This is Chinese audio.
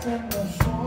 怎么说